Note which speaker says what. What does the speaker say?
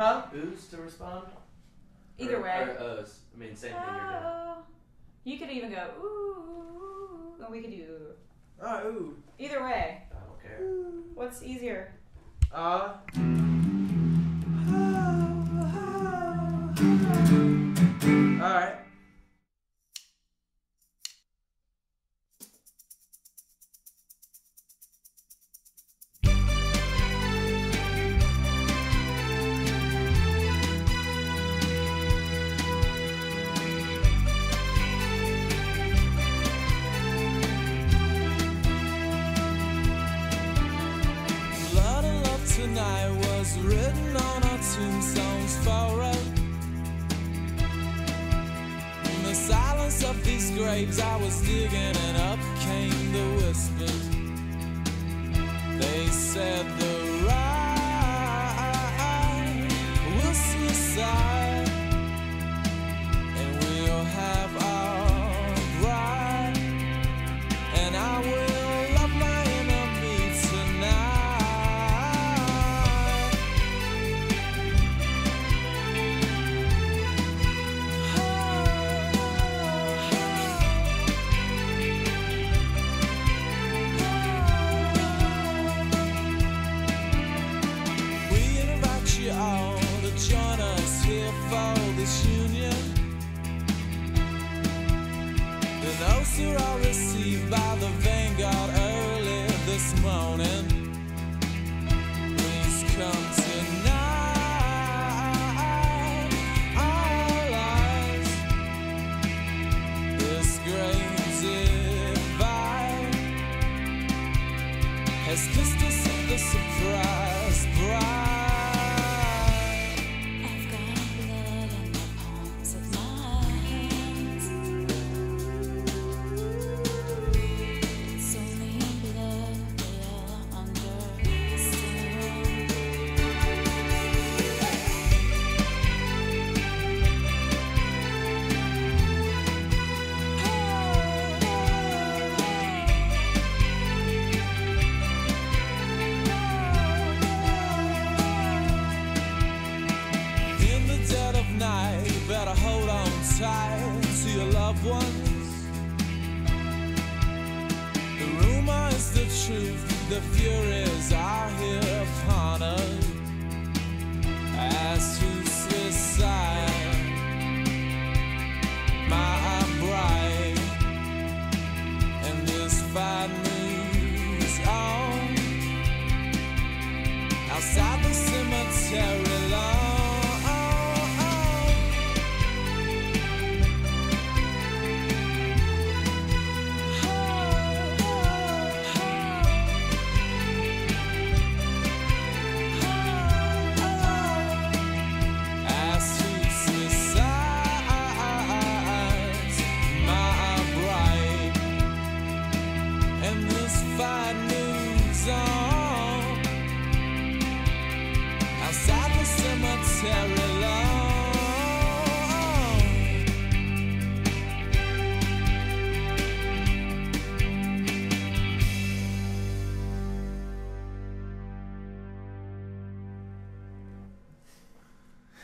Speaker 1: Huh? Ooze to respond?
Speaker 2: Either
Speaker 1: Or-
Speaker 2: way.
Speaker 1: Or uhs. I mean, same thing you're doing.
Speaker 2: Oh. You could even go ooh, and we could do
Speaker 1: Oh, ooh.
Speaker 2: either way.
Speaker 1: I don't care.
Speaker 2: What's easier?
Speaker 1: Uh.
Speaker 3: Was written on our tombstones forehead. In the silence of these graves, I was digging, and up came the whisper. Notes all received by the Vanguard early this morning. Please come tonight. All eyes. This great divide has kissed us in the surprise bride. Tight to your loved ones. The rumor is the truth, the furies are